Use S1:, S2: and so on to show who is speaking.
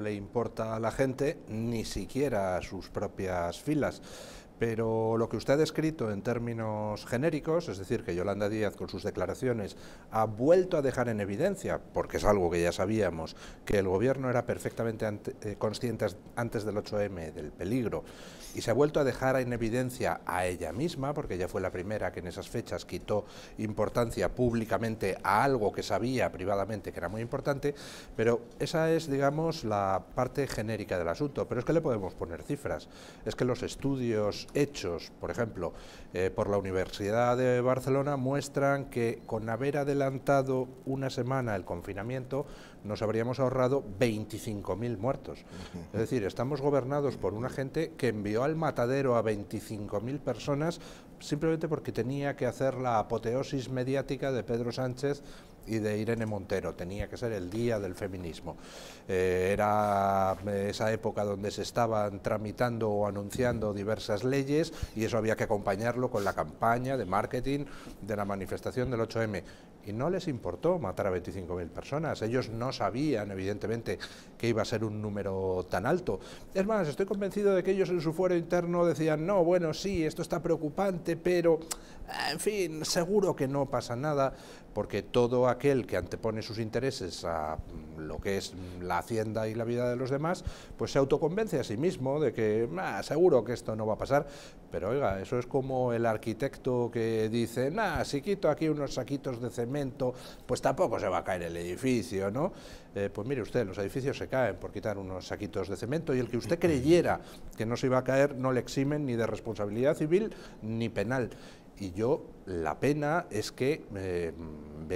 S1: le importa a la gente, ni siquiera a sus propias filas. Pero lo que usted ha descrito en términos genéricos, es decir, que Yolanda Díaz con sus declaraciones ha vuelto a dejar en evidencia, porque es algo que ya sabíamos, que el gobierno era perfectamente eh, consciente antes del 8M del peligro, y se ha vuelto a dejar en evidencia a ella misma, porque ella fue la primera que en esas fechas quitó importancia públicamente a algo que sabía privadamente que era muy importante, pero esa es, digamos, la parte genérica del asunto. Pero es que le podemos poner cifras, es que los estudios hechos, por ejemplo, eh, por la Universidad de Barcelona, muestran que con haber adelantado una semana el confinamiento nos habríamos ahorrado 25.000 muertos. Es decir, estamos gobernados por una gente que envió al matadero a 25.000 personas simplemente porque tenía que hacer la apoteosis mediática de Pedro Sánchez y de Irene Montero, tenía que ser el día del feminismo. Eh, era esa época donde se estaban tramitando o anunciando diversas leyes y eso había que acompañarlo con la campaña de marketing de la manifestación del 8M. Y no les importó matar a 25.000 personas, ellos no sabían evidentemente que iba a ser un número tan alto. Es más, estoy convencido de que ellos en su fuero interno decían, no, bueno, sí, esto está preocupante, pero, en fin, seguro que no pasa nada, porque todo aquel que antepone sus intereses a mm, lo que es la hacienda y la vida de los demás, pues se autoconvence a sí mismo de que ah, seguro que esto no va a pasar. Pero oiga, eso es como el arquitecto que dice, nah, si quito aquí unos saquitos de cemento, pues tampoco se va a caer el edificio, ¿no? Eh, pues mire usted, los edificios se caen por quitar unos saquitos de cemento y el que usted creyera que no se iba a caer no le eximen ni de responsabilidad civil ni penal. Y yo, la pena es que... Eh,